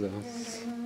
ございます。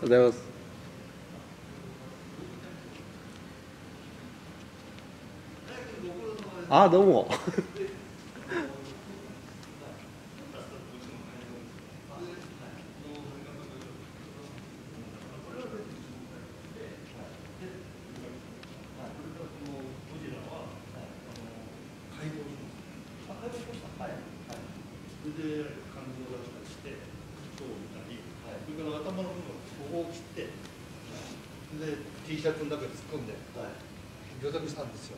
ございます。あ、どうも。それで肝臓を出したりして腸を見たり、それから頭の部分ここを切ってで T シャツの中に突っ込んで魚拓したんですよ。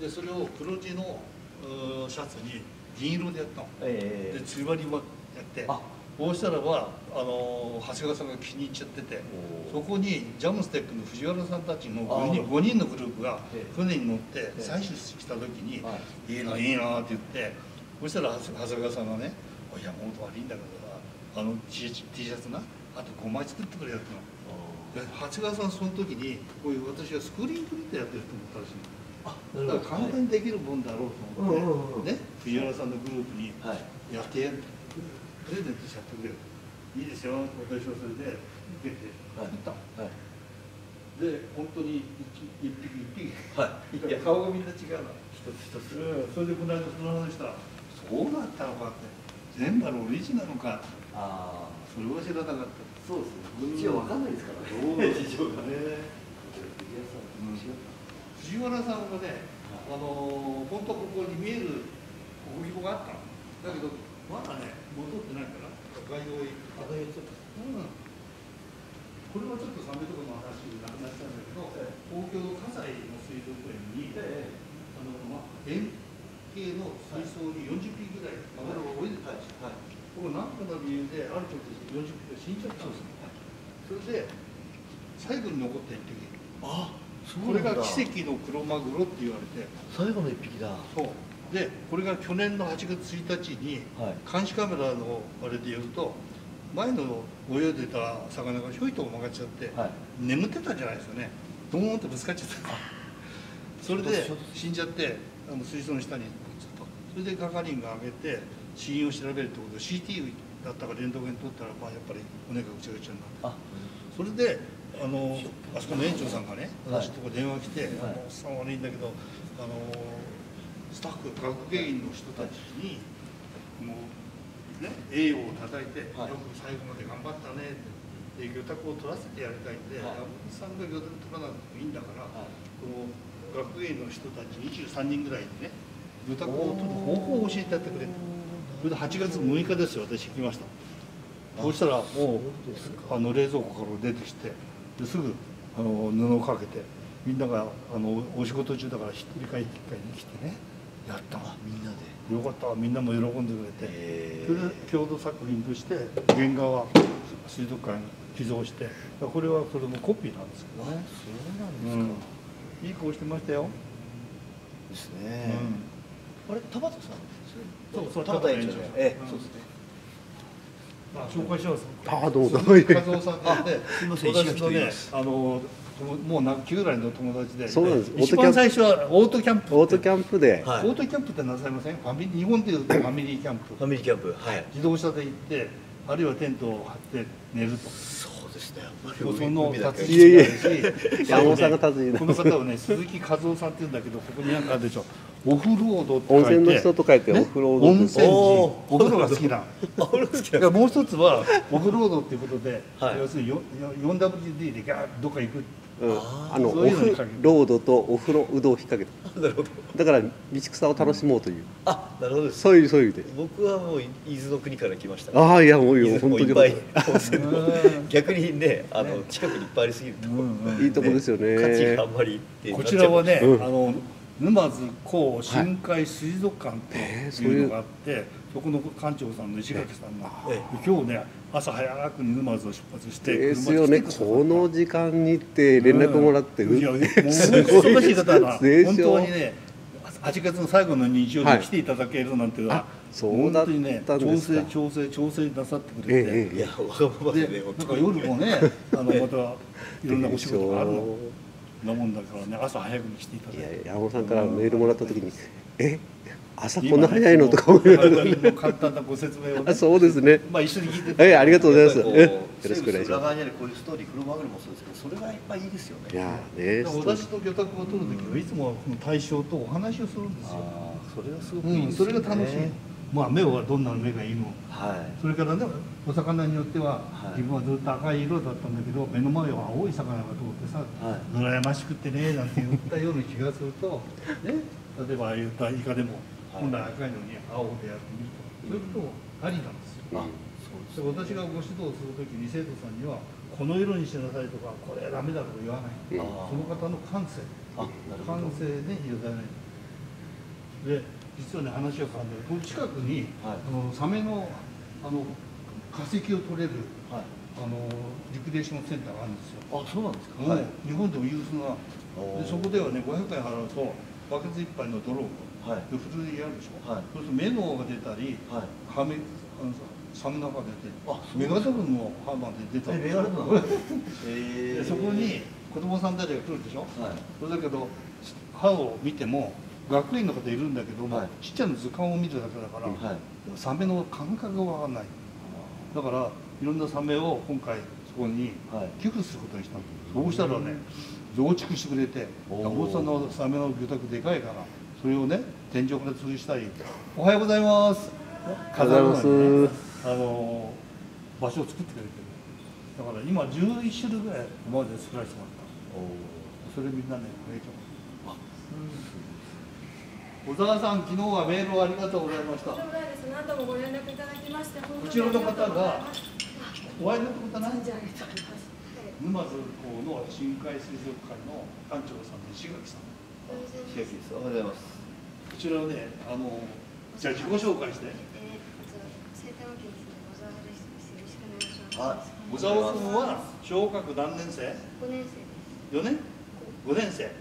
でそれを黒地のうーシャツに銀色でやったの。えで釣り針もやって。あ。こうしたらばあのー長谷川さんが気に入っちゃっててそこにジャムステックの藤原さんたちの5人あ ,5 人のグループがええ。船に乗ってええ。採取した時には「い。いいないいな」って言ってそしたら長谷川さんがね「おい山本悪いんだけどさあの T, シャツなあと5枚作ってくれよ」っての。で長谷川さんその時にこういう私はスクリーンプリントやってると思ったらしいだから簡単にできるもんだろうと思って、うんうんうん。ね、藤原さんのグループにはい。やってやる。プレゼントしちゃってくれよいいですよ。私はそれで受けて。はい。作った、はい。で本当に一一匹一匹。はい。いや顔がみんな違うの。一つ一つ。うん。それでこの間その話したらそうだったのかって。全部あのオリジナルか。ああそれは知らなかったそうですね。こっちは分かんないですからどう事情がね。うん藤原さんがね、あのー本当はここに見える国標があったの。だけどまだね戻ってないから外洋へあがやつうん。これはちょっとサメとかの話なくなっちゃうんだけど、東京の葛西の水族園に、えあのまあ、円形の水槽に40匹ぐらいマグロが泳いでたんですよ。はいこれ何かの理由である時40匹が死んじゃったんですよ。それで最後に残った1匹。あこれが奇跡のクロマグロって言われて、最後の一匹だそう。で、これが去年の8月1日にはい監視カメラのあれで言うと、前の泳いでた魚がひょいと曲がっちゃって、はい眠ってたんじゃないですかね。ドーンってぶつかっちゃった。それで死んじゃって、あの水槽の下に。それで係員が上げて死因を調べるってことで CT だったかレントゲン取ったら、まあやっぱり骨がぐちゃぐちゃになって。あ。それであのあそこの園長さんがね、はい。私のとこ電話来て、はい。あのおっさん悪いんだけど、あのスタッフ、学芸員の人たちに、もう、ね、栄誉をたたいて、はい。よく最後まで頑張ったねって、で魚拓を取らせてやりたいんで、はい。山本さんが魚拓取らなくてもいいんだから、はい。この学芸員の人たち23人ぐらいにね、魚拓を取る方法を教えてやってくれと。それで8月6日ですよ、私行きました。そうしたらもうあの冷蔵庫から出てきてですぐあの布をかけてみんながあのお仕事中だからひっくり返って一回に来てねやったの。あみんなで。よかった。みんなも喜んでくれて。へそれで共同作品として原画は水族館に寄贈してこれはそれのコピーなんですけどね、そうなんですか、いい顔してましたよ、ですね、あれ田畑さん？そうそう田畑園長。えそうですね。まあ、紹介しますあどうぞ。和夫さんって すいません私のねあのもう何期ぐらいの友達で。そうなんです。一番最初はオートキャンプ。オートキャンプで、はい。オートキャンプってなさいません？ファミ日本でいうとファミリーキャンプ。ファミリーキャンプはい。自動車で行ってあるいはテントを張って寝ると。そうですね。その達人だし山本さんが達人この方はね鈴木和夫さんって言うんだけどここになんかあるでしょオフロードって書い温て泉の人と書いてオフロード温泉人。おーお風呂が好きなあ俺好きだからもう一つはオフロードっていうことで、はい。要するによよ 4WD でガーッとどっか行く。うん。あのオフロードとオフロードを引っ掛けた。なるほど。だから道草を楽しもうという、あなるほどです。そういうそういう意味で。僕はもう伊豆の国から来ました。ああいやもう本当によかっ温泉もうん逆にねあのね。近くにいっぱいありすぎると、うんたいいとこですよね。価値があんまりこちらはね、うん。あの沼津港深海水族館っていうのがあって、そこの館長さんの石垣さんが、え今日ね朝早くに沼津を出発してですよね。この時間にって連絡もらって、うん。いやもう忙しい方がでしょ。本当にね8月の最後の日曜日に来ていただけるなんていうのは、あそうだったん本当にね調ですか整調整調整なさってくれて、ええいやわがままでねでなんか夜もねあのまたいろんなお仕事があるのなもんだからね朝早くに来ていただいて。いや山本さんからメールもらった時に「え？朝こんな早いの?」とか思いな。がら簡単なご説明をね。あそうですね。まあ一緒に聞いてて。えありがとうございます。よろしくお願いします。裏側にあるこういうストーリークロマグロもそうですけどそれがやっぱいいですよね。いやーね私と魚拓を取る時はいつもこの対象とお話をするんですよ、ああそれはすごくうん、いいですそよね。れが楽しいまあ目はどんな目がいいの？はい。それからねお魚によっては、はい。自分はずっと赤い色だったんだけど目の前は青い魚が通ってさ、はい。羨ましくてねなんて言ったような気がすると、ね、例えばああいったイカでも、はい。本来赤いのに青でやってみるとそういうことありなんですよ。あそうですで私がご指導するときに生徒さんにはこの色にしなさいとかこれはダメだとか言わない、うんあその方の感性。あなるほど。感性で委ねない。で実はね話が変わるんだけどこの近くに、はい。あのサメのあの化石を取れるはい。あのリクリエーションセンターがあるんですよ、あそうなんですか？もう日本でも有数な。でそこではね500円払うとバケツ一杯のドローンはい。で普通にやるでしょ、はい。そうすると目のが出たりはい。ハメあのサメのが出てあメガドルの歯まで出たえメガドルのえでそこに子供さんたちが来るでしょ？はい。それだけど歯を見ても学院の方いるんだけども、はい。ちっちゃな図鑑を見るだけだから、はい。サメの感覚が分かんない。だからいろんなサメを今回そこにはい。寄付することにしたんですそうしたらね増築してくれておー。大阪のサメの魚拓でかいからそれをね天井から吊るしたりおはようございます。おはようございます。飾るのにねあの場所を作ってくれてる。だから今11種類ぐらい今まで作らせてもらった。それみんなねこれ以上小沢さん昨日はメールをありがとうございましたとんでもないです。何度もご連絡いただきまして、本当にこちらの方がお会いになったことはない。沼津港の深海水族館の館長さんの石垣さん千秋ですおはようございますこちらをねあのじゃあ自己紹介して小沢です。よろしくお願いしあます。小沢君は小学何年生？五年生です。4年？5年生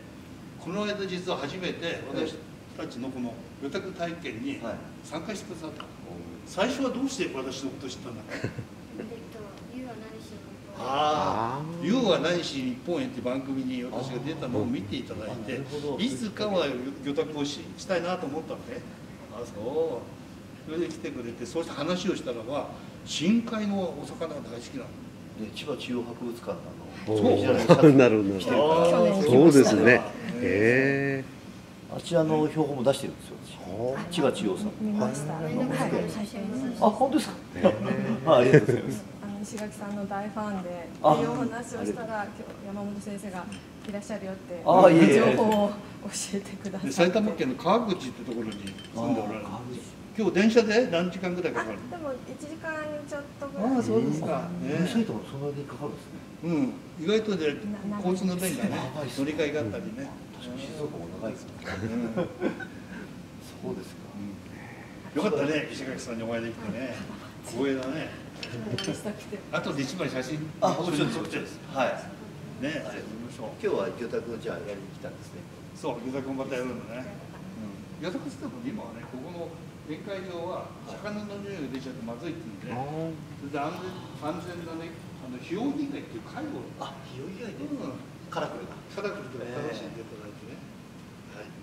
この間実は初めて私たちのこの魚拓体験にはい。参加してくださった、最初はどうして私のことを知ったんだ？えっと、ゆう？あああー「ゆうは何し日本へ」って番組に私が出たのを見ていただいあていつかは魚拓をししたいなと思ったのね。あそう。それで来てくれてそうして話をしたらば深海のお魚が大好きなの。で千葉中央博物館のおそう。ー なるほど。そうですね。ね。へあちらの標本も出してるんですよ私。千葉中央さん。見ました。あ本当ですか？あありがとうございます。あの石垣さんの大ファンで、ってあ。いうお話をしたら、今日山本先生がいらっしゃるよって。あいえいえ。情報を教えてくださでい。埼玉県の川口ってところに住んでおられるんです。よ今日電車で何時間ぐらいかあ、かるでも一時間ちょっとぐらい。ああそうですか。ねね埼玉そんなにかかるんですね。うん。意外とねな交通の便がね。乗り換えがあったりね静岡も長いですね。うん。そうですか。よかったね石垣さんにお会いできてね。光栄だね。あとで一枚写真。あもちろん撮ってです。はい。ねあ今日は魚拓をじゃあやりに来たんですね。そう魚拓もまたやるのね。魚拓っても今はねここの宴会場は魚の匂いが出ちゃってまずいって言うんでそれで安全安全なねあの費用以外っていう介護あ日和以外で。うん。カラフルな。カラフルで楽しんでいただいて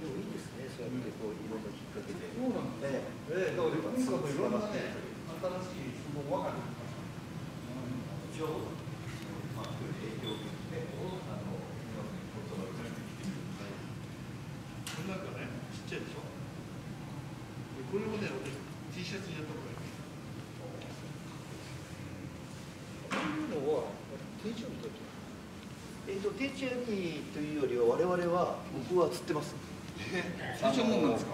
でもいいです。ねそうやってこういろんなきっかけでそうなんですええだからとにかくいろんなね新しいその輪が出てきました一応まあ影響を受けてあの今のことが生まれてきてこれなんかねちっちゃいでしょでこれをね私 T シャツにやった方がいいこういうのは定置網だとえっと定置網というよりは我々は僕は釣ってます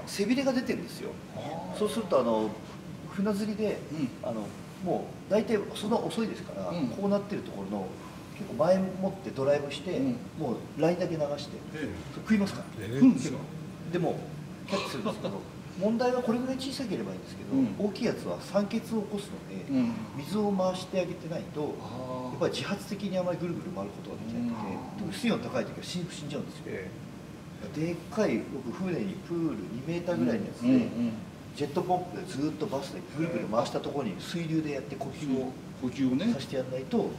背びれが出てるんですよ。そうするとあの船釣りで、うん。あのもう大体そんな遅いですから、うん。こうなってるところの結構前もってドライブして、うん。もうラインだけ流してえ食いますから。でもキャッチするんですけど 問題はこれぐらい小さければいいんですけど、うん。大きいやつは酸欠を起こすので、うん。水を回してあげてないとあやっぱり自発的にあまりぐるぐる回ることができなくて、うん。特に水温高い時は死ん死んじゃうんですよ、えでっかい僕船にプール2メーターぐらいのやつで、ジェットポンプでずっとバスでぐるぐる回したところに水流でやって呼吸を呼吸をね。させてやらないと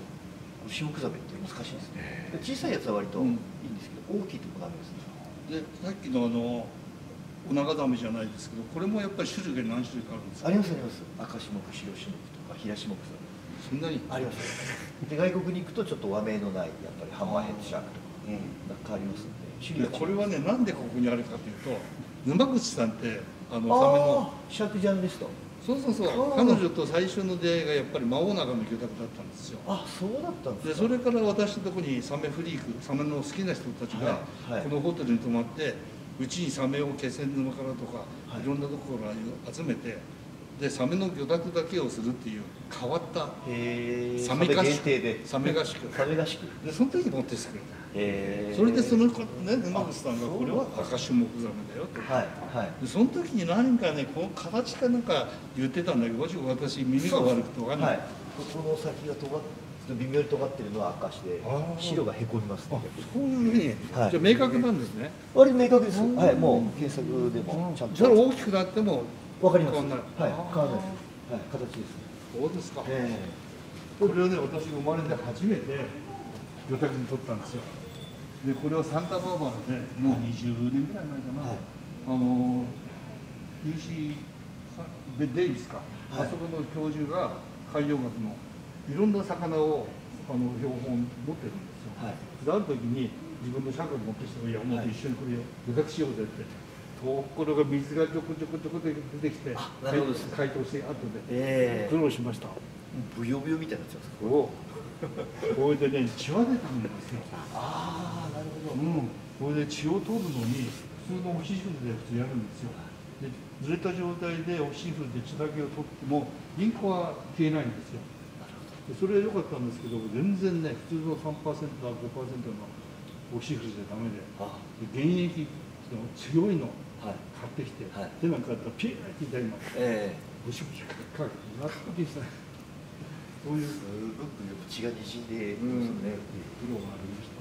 シモクザメって難しいんですねで小さいやつは割といいんですけど、大きいとこダメですね。でさっきのあのオナガザメじゃないですけどこれもやっぱり種類が何種類かあるんですか？ありますあります。赤シモク白シモクとかヒラシモクザメそんなに？あります。で外国に行くとちょっと和名のないやっぱりハンマーヘッドシャークとかうん。なんか変わりますんでこれはねなんでここにあるかというと沼口さんってあのサメあの。あシャークジャーナリストそうそうそう。彼女と最初の出会いがやっぱり真尾長の魚拓だったんですよ。あそうだったんでですか。それから私のとこにサメフリークサメの好きな人たちがこのホテルに泊まってうちにサメを気仙沼からとかはい。いろんなところから集めてでサメの魚拓だけをするっていう変わったサメ合宿。で。サメ合宿。サメ 合宿。でその時持ってきてくれた。それでその子ね沼口さんがこれは赤種目ザメだよと。はいはい。でその時に何かねこの形かなんか言ってたんだけど私耳が悪くて分かんない、はい、ここの先が尖っ微妙に尖ってるのは赤しで白がへこみますあねそういうふうに、はい。じゃあ明確なんですね。割と明確ですうん。はいもう検索でもちゃんそれと大きくなってもわかります。はい変わらないです。はい形です。ねそうですか、えこれをね私が生まれて初めて魚拓に取ったんですよ。でこれはサンタバーバラでもう20年ぐらい前かな、はい。あの UC さデデイビスか、はい。あそこの教授が海洋学のいろんな魚をあの標本持ってるんですよ、はい。である時に自分のシャンク持ってきてもいいや、もっと一緒にこれ予約しようぜってところが水がちょこちょこちょこで出てきてあなるほどです。解凍して後で。ええ。苦労しました。ブヨブヨみたいになっちゃうんですか？おこれでね血は出たんですよ。ああなるほど。うん、これで血を取るのに普通のオキシフルで普通やるんですよ。でずれた状態でオキシフルで血だけを取ってもリンクは消えないんですよ。でそれは良かったんですけど全然ね普通の3%か5%のオキシフルじゃダメで。あで原液の強いの。はい買ってきて、はい。手なんかやったらピーって痛いのええ。ゴシゴシかけて納得した。そういう。すごく血がにじんでますよね、苦労がありました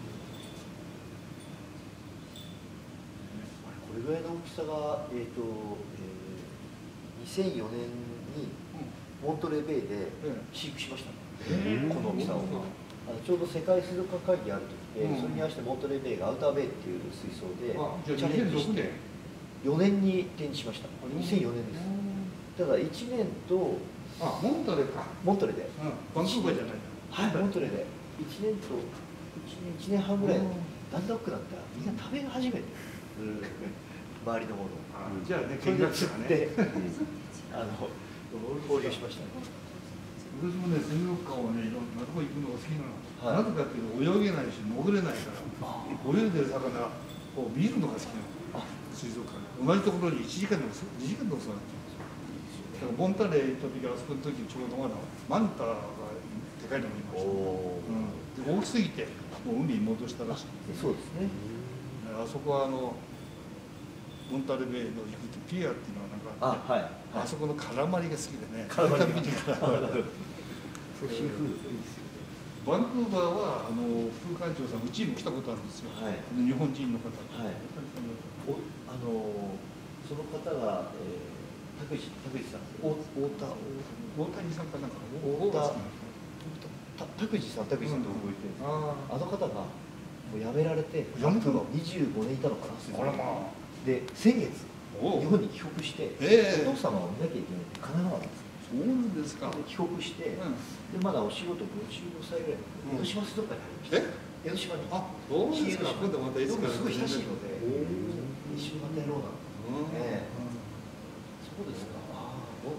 これぐらいの大きさが、えーとえー、2004年にモントレーベイで飼育しました。ね、へー。この大きさを。あのちょうど世界水族館会議ある時で、うん。それに合わせてモントレーベイがアウターベイっていう水槽でチャレンジし2006て年4年に展示しました。2004年です。ただ1年とあモンタレか。モントレで。うん。バンクーバーじゃない。はいモントレ。で。1年と1年 ,1 年半ぐらいうん。だんだん大きくなった。らみんな食べ始めて。周りのもの。じゃあね見学者がね。で あの交流しました。ね私もね水族館はねいろんなとこ行くのが好きなの、はい。なぜかっていうと泳げないし潜れないから。泳いでる魚を見るのが好きなの水族館で同じところに1時間でも2時間でもそうなっちゃうんですよ。だからボンタレー行った時あそこの時ちょうどまだマンタがでかいのがいました、おうん、で大きすぎてもう海に戻したらしいそうですねあそこはあのモンタレベイの行くとピアっていうのがなんかあってあはいあそこの絡まりが好きでね絡まりがそうシーフードいいですよバンクーバーはあの副館長さんうちにも来たことあるんですよ、はい日本人の方はいおあのその方が、えー、拓司拓司さんお太田大谷さんかなんか大た拓司さん拓司さんと動いてるんですよ。ああの方がもう辞められて辞めたの？25年いたのかなあらまあ。で先月日本に帰国して、ええ。お父様を見なきゃいけないって神奈川なんですよ。そうなんですか。で帰国して、うん。でまだお仕事55歳ぐらいうん。江ノ島水族館に入りました、江ノ島に。あそうですか。今度またいつかすごい親しいのでお一緒にまたやろうなうん。ええそうですか。ああお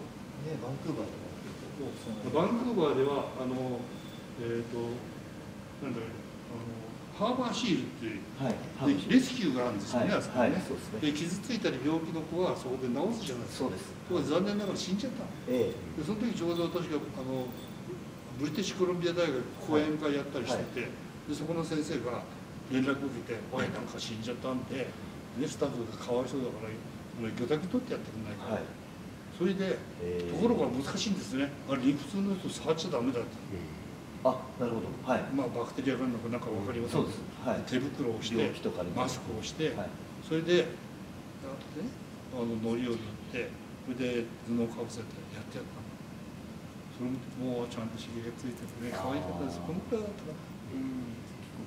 ねバンクーバーとか結構バンクーバーではあのえっ、となんだろうあのハーバーシールっていうはい。でレスキューがあるんですよね、はい。あそこね,、はい。そうですね。で傷ついたり病気の子はそこで治すじゃないですか。そうです。と残念ながら死んじゃった。のえ。でその時ちょうど私があのブリティッシュコロンビア大学講演会やったりしてて、でそこの先生が連絡を受けて「おいなんか死んじゃったんで、ね、スタッフがかわいそうだから俺魚だけ取ってやってくんないか」えはい。それで、ええところが難しいんですね。あれ普通の人触っちゃダメだって、あなるほど。はい。まあバクテリアがあるのかなんか分かりませんそうです。はい。手袋をしてマスクをして、はい。それであねあののりを塗ってそれで布をかぶせてやってやった。のそれももうちゃんとひげがついててね可愛かったです。このくらいだったらうん。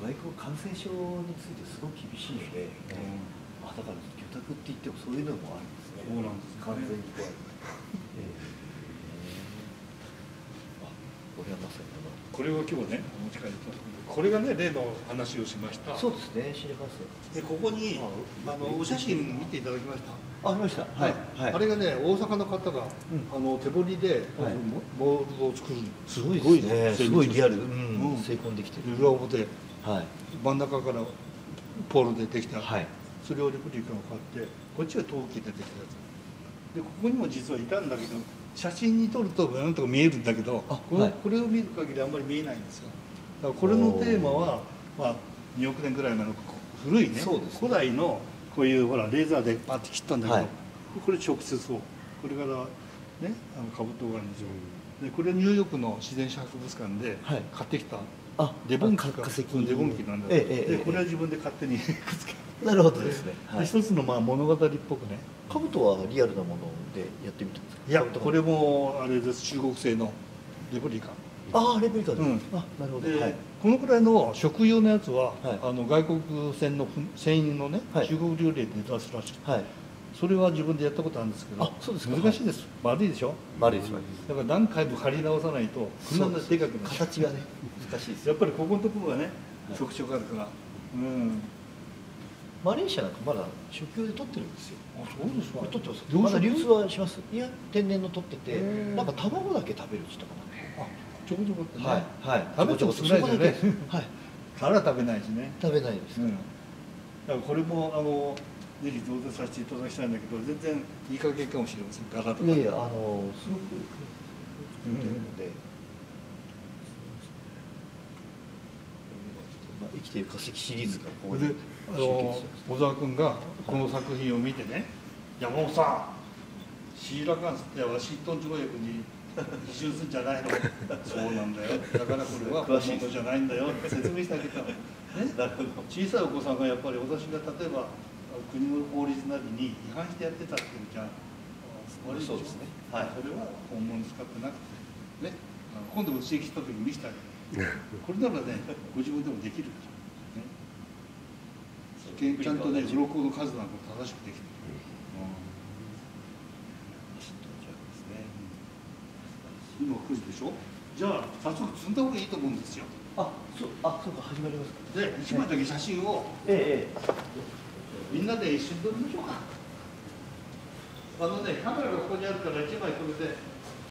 外国感染症についてすごく厳しいので、あだから魚拓って言ってもそういうのもあるんですね。そうなんですね。完全に怖い、ええあこれはまさにこれを今日ねお持ち帰りしたこれがね例の話をしました。そうですね知りますでここにああのお写真見ていただきました。あありました。はいはい。あれがね大阪の方が、あの手彫りで、はい。モールを作るすごいですね。すごいリアル、ううん。ん、成功できてる。裏表。はい。真ん中からポールでできた、はいそれをレプリカを買ってこっちは陶器でできたやつ。でここにも実はいたんだけど写真に撮るとなんとか見えるんだけどあこのはい。これを見る限りあんまり見えないんですよ。だからこれのテーマは、まあ、2億年ぐらい前の古いねね。古代のこういうほらレーザーでパッて切ったんだけど、はい。これ直接そう。これからねあのカブトガニですよでこれニューヨークの自然史博物館ではい。買ってきた、あデボン化石。うんデボンキなんだええええ。でこれは自分で勝手に くっつけなるほどですね、はい、で一つのまあ物語っぽくね。カブトはリアルなものでやってみたんですか？いやこれもあれです。中国製のレプリカ。ああレプリカです、うん。あなるほど、で、はい。このくらいの食用のやつは、はい。あの外国船の船員のね、はい。中国料理で出すらしくて、はい。それは自分でやったことあるんですけどあそうですか。難しいです。丸いでしょ？丸いです。だから何回も貼り直さないとこんなにでかくなる形がね難しいですやっぱりここのところがね特徴があるから。うんマレーシアなんかまだ初級で取ってるんですよ。あそうですか。取ってますまだ流通はします。いや天然の取っててなんか卵だけ食べるって言ったかあちょこちょこってね、なはいはい。食べても少ないじゃね。そこだけ。はい。殻食べないしね。食べないです。うん。だからこれもあのぜひ同棲させていただきたいんだけど全然いい加減かもしれません。柄とか。いやいやあのすごくうん出てるので、まあ、生きている化石シリーズがここで小沢君がこの作品を見てね「山本さんシーラカンスってワシントン条約に移住するんじゃないのそうなんだよ。だからこれは本物じゃないんだよ」って説明してあげたの、ね、小さいお子さんがやっぱり私が例えば国の法律なりに違反してやってたっていうじゃ悪いでしょそうですね。はい。それは本物使ってなくて。ね。今度うちへ来た時に見せてあげる。これならねご自分でもできる。でしょ、ねちゃんとね、鱗の数なんか正しくできてる。今9時でしょ？じゃあ早速積んだ方がいいと思うんですよ。あそうあそうか始まりますか。で1枚だけ写真を。えええみんなで一緒に撮りましょうか。あのねカメラがここにあるから1枚これで